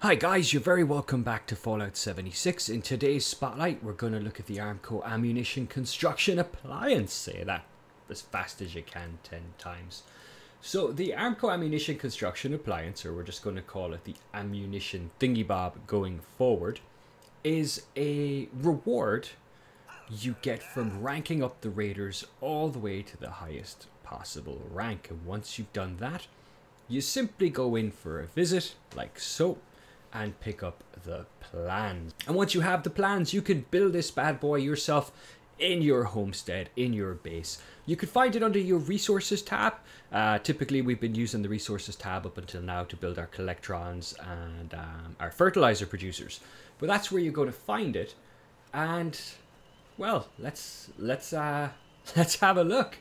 Hi guys, you're very welcome back to Fallout 76. In today's spotlight, we're going to look at the Armco Ammunition Construction Appliance. Say that as fast as you can 10 times. So the Armco Ammunition Construction Appliance, or we're just going to call it the Ammunition Thingy Bob going forward, is a reward you get from ranking up the raiders all the way to the highest possible rank. And once you've done that, you simply go in for a visit, like so, and pick up the plans. And once you have the plans, you can build this bad boy yourself in your homestead, in your base. You could find it under your resources tab. Uh, typically, we've been using the resources tab up until now to build our collectrons and um, our fertilizer producers. But that's where you're going to find it. And well, let's let's uh, let's have a look.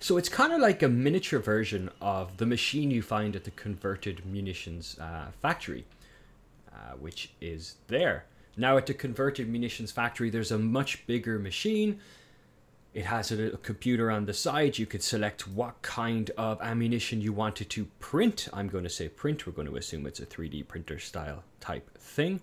So it's kind of like a miniature version of the machine you find at the converted munitions uh, factory, uh, which is there. Now at the converted munitions factory, there's a much bigger machine. It has a little computer on the side. You could select what kind of ammunition you wanted to print. I'm going to say print. We're going to assume it's a 3D printer style type thing.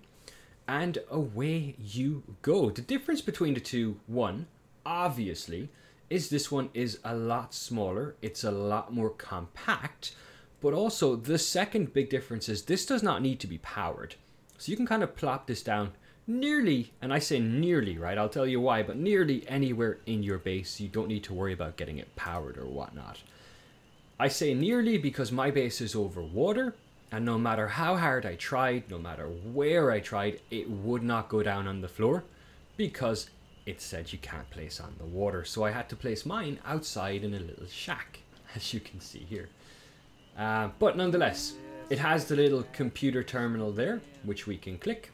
And away you go. The difference between the two, one, obviously, is this one is a lot smaller. It's a lot more compact. But also, the second big difference is this does not need to be powered. So you can kind of plop this down nearly, and I say nearly, right? I'll tell you why, but nearly anywhere in your base. You don't need to worry about getting it powered or whatnot. I say nearly because my base is over water, and no matter how hard I tried, no matter where I tried, it would not go down on the floor because it said you can't place on the water. So I had to place mine outside in a little shack, as you can see here. Uh, but nonetheless, it has the little computer terminal there, which we can click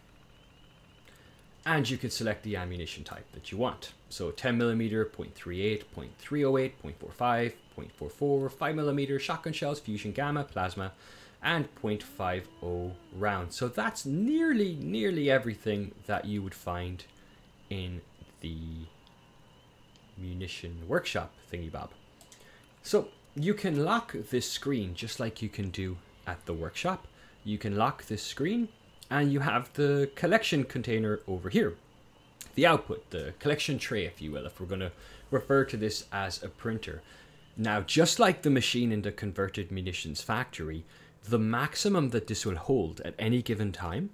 and you can select the ammunition type that you want. So 10mm, 0.38, 0.308, 0.45, 0.44, 5mm, shotgun shells, fusion gamma, plasma, and 0.50 rounds. So that's nearly, nearly everything that you would find in the munition workshop thingy bob. So you can lock this screen just like you can do at the workshop. You can lock this screen and you have the collection container over here. The output, the collection tray, if you will, if we're going to refer to this as a printer. Now, just like the machine in the converted munitions factory, the maximum that this will hold at any given time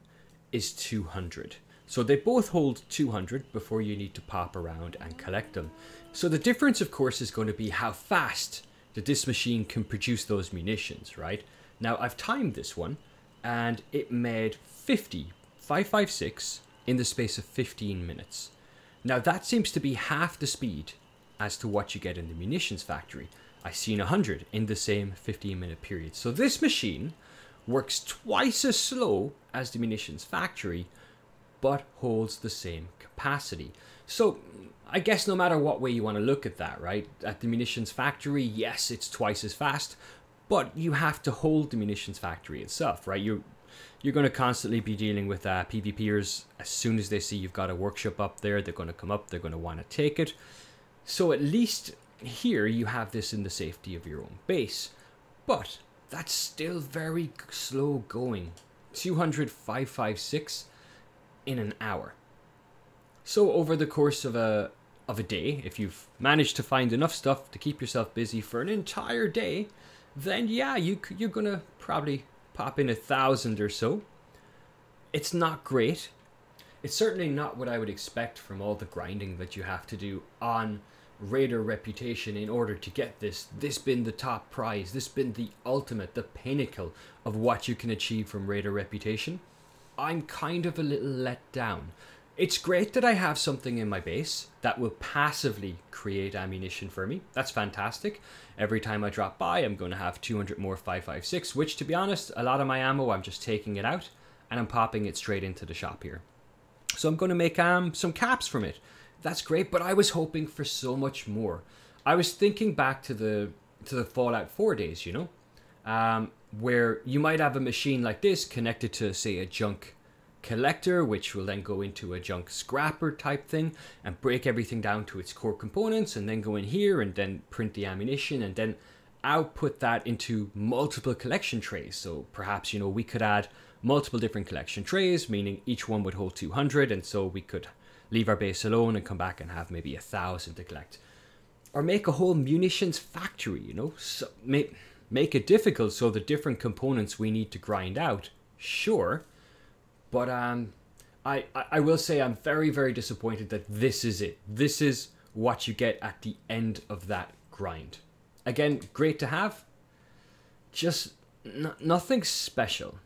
is 200. So they both hold 200 before you need to pop around and collect them. So the difference, of course, is going to be how fast that this machine can produce those munitions, right? Now, I've timed this one and it made 50, 556 in the space of 15 minutes. Now that seems to be half the speed as to what you get in the munitions factory. I've seen 100 in the same 15 minute period. So this machine works twice as slow as the munitions factory, but holds the same capacity. So I guess no matter what way you want to look at that, right? At the munitions factory, yes, it's twice as fast, but you have to hold the munitions factory itself, right? You're you're going to constantly be dealing with uh, PvPers. As soon as they see you've got a workshop up there, they're going to come up. They're going to want to take it. So at least here you have this in the safety of your own base, but that's still very slow going. 200 556 in an hour. So over the course of a of a day, if you've managed to find enough stuff to keep yourself busy for an entire day, then yeah, you you're gonna probably pop in a thousand or so. It's not great. It's certainly not what I would expect from all the grinding that you have to do on Raider reputation in order to get this. This been the top prize. This been the ultimate, the pinnacle of what you can achieve from Raider reputation. I'm kind of a little let down it's great that I have something in my base that will passively create ammunition for me. That's fantastic. Every time I drop by, I'm going to have 200 more 556, which to be honest, a lot of my ammo, I'm just taking it out and I'm popping it straight into the shop here. So I'm going to make um, some caps from it. That's great, but I was hoping for so much more. I was thinking back to the to the Fallout 4 days, you know, um, where you might have a machine like this connected to, say, a junk collector, which will then go into a junk scrapper type thing and break everything down to its core components and then go in here and then print the ammunition and then output that into multiple collection trays. So perhaps, you know, we could add multiple different collection trays, meaning each one would hold 200, and so we could leave our base alone and come back and have maybe a thousand to collect. Or make a whole munitions factory, you know? So, make, make it difficult so the different components we need to grind out, sure. But um, I, I will say I'm very, very disappointed that this is it. This is what you get at the end of that grind. Again, great to have. Just nothing special.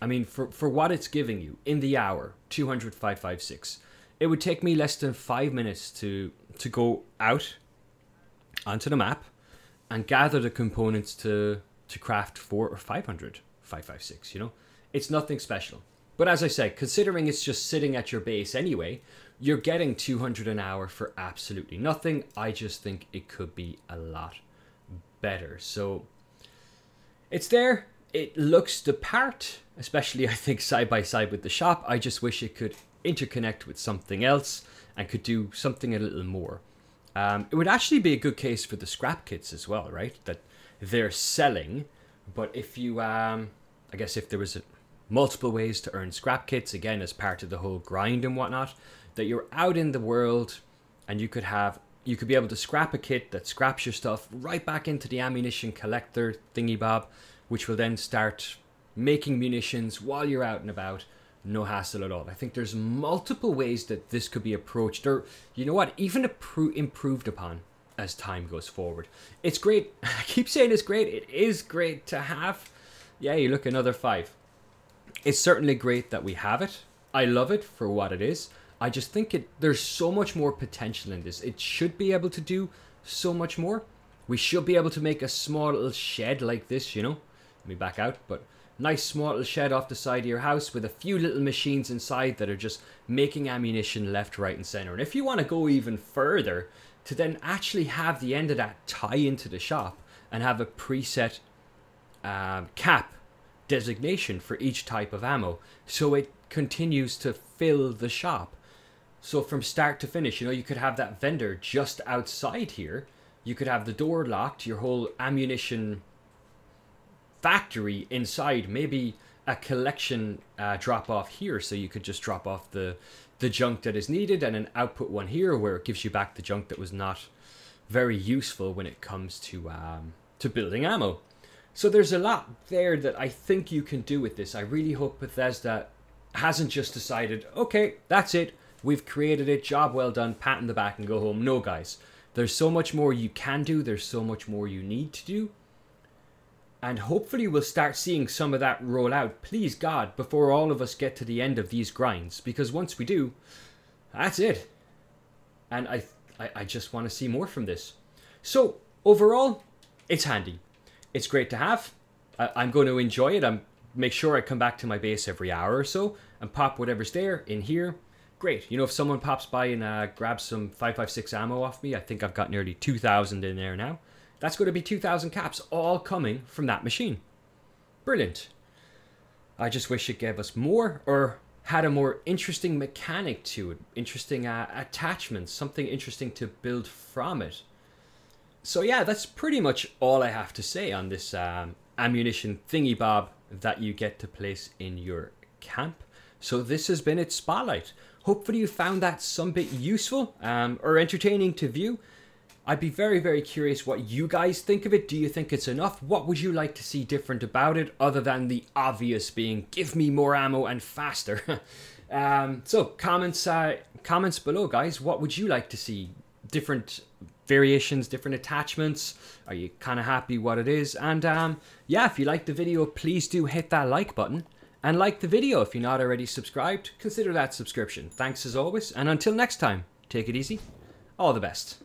I mean, for, for what it's giving you in the hour, 200, 556, it would take me less than five minutes to, to go out onto the map and gather the components to, to craft four or 500, 556, you know? It's nothing special. But as I said, considering it's just sitting at your base anyway, you're getting 200 an hour for absolutely nothing. I just think it could be a lot better. So it's there. It looks the part, especially I think side by side with the shop. I just wish it could interconnect with something else and could do something a little more. Um, it would actually be a good case for the scrap kits as well, right? That they're selling, but if you, um, I guess if there was a, multiple ways to earn scrap kits, again, as part of the whole grind and whatnot, that you're out in the world and you could have you could be able to scrap a kit that scraps your stuff right back into the ammunition collector thingy bob, which will then start making munitions while you're out and about. No hassle at all. I think there's multiple ways that this could be approached, or you know what, even improved upon as time goes forward. It's great. I keep saying it's great. It is great to have. Yeah, you look another five. It's certainly great that we have it. I love it for what it is. I just think it there's so much more potential in this. It should be able to do so much more. We should be able to make a small little shed like this, you know. Let me back out, but nice small little shed off the side of your house with a few little machines inside that are just making ammunition left, right, and center. And if you want to go even further, to then actually have the end of that tie into the shop and have a preset um, cap designation for each type of ammo, so it continues to fill the shop so from start to finish, you know, you could have that vendor just outside here. You could have the door locked, your whole ammunition factory inside, maybe a collection uh, drop off here, so you could just drop off the the junk that is needed, and an output one here where it gives you back the junk that was not very useful when it comes to um, to building ammo. So there's a lot there that I think you can do with this. I really hope Bethesda hasn't just decided, okay, that's it We've created it, job well done, pat in the back and go home. No, guys. There's so much more you can do, there's so much more you need to do. And hopefully, we'll start seeing some of that roll out, please God, before all of us get to the end of these grinds. Because once we do, that's it. And I, I, I just want to see more from this. So, overall, it's handy. It's great to have. I, I'm going to enjoy it. I'm make sure I come back to my base every hour or so and pop whatever's there in here great. You know, if someone pops by and uh, grabs some 556 ammo off me, I think I've got nearly 2,000 in there now. That's going to be 2,000 caps, all coming from that machine. Brilliant. I just wish it gave us more or had a more interesting mechanic to it, interesting uh, attachments, something interesting to build from it. So yeah, that's pretty much all I have to say on this um, ammunition thingy bob that you get to place in your camp. So this has been its spotlight. Hopefully you found that some bit useful um, or entertaining to view. I'd be very, very curious what you guys think of it. Do you think it's enough? What would you like to see different about it, other than the obvious being give me more ammo and faster? um, so comments, uh, comments below, guys. What would you like to see? Different variations, different attachments. Are you kind of happy what it is? And um, yeah, if you like the video, please do hit that like button. And like the video if you're not already subscribed, consider that subscription. Thanks as always, and until next time, take it easy. All the best.